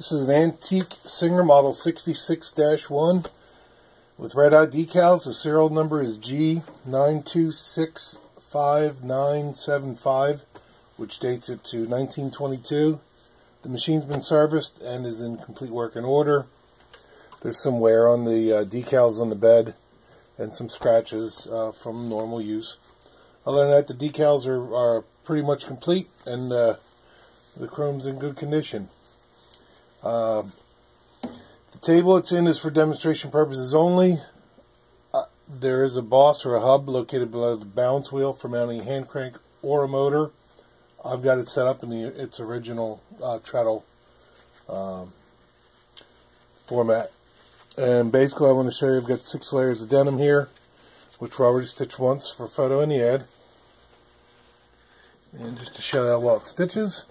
This is an antique Singer Model 66-1 with red-eye decals. The serial number is G9265975, which dates it to 1922. The machine's been serviced and is in complete working order. There's some wear on the uh, decals on the bed and some scratches uh, from normal use. Other than that, the decals are, are pretty much complete and uh, the chrome's in good condition. Uh, the table it's in is for demonstration purposes only. Uh, there is a boss or a hub located below the balance wheel for mounting a hand crank or a motor. I've got it set up in the its original uh, treadle um, format. And basically I want to show you I've got six layers of denim here, which were already stitched once for photo in the ad. And just to show you how well it stitches.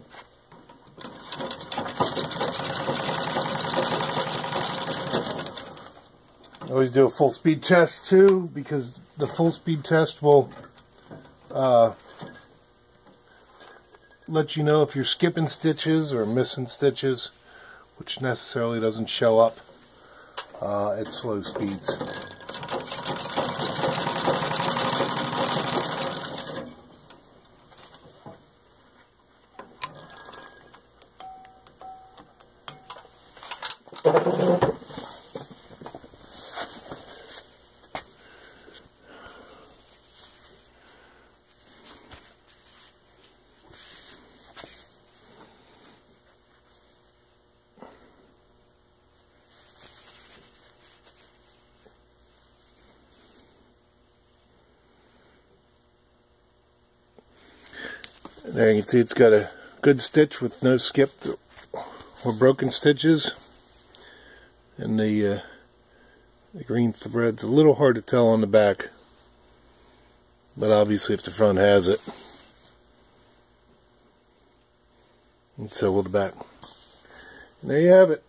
Always do a full speed test too because the full speed test will uh, let you know if you're skipping stitches or missing stitches which necessarily doesn't show up uh, at slow speeds. There you can see it's got a good stitch with no skipped or broken stitches. And the, uh, the green thread's a little hard to tell on the back. But obviously if the front has it. And so will the back. And there you have it.